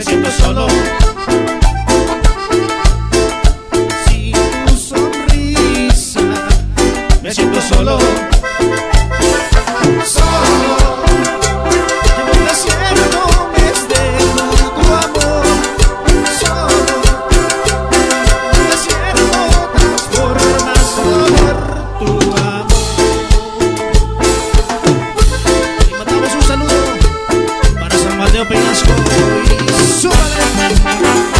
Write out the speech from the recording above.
me siento solo. Sin tu sonrisa, me siento solo. Solo. Llevo un desierto desde tu amor. Solo. Un desierto transformas por tu amor. Y mandamos un saludo para San Mateo Peñasco. Súbale.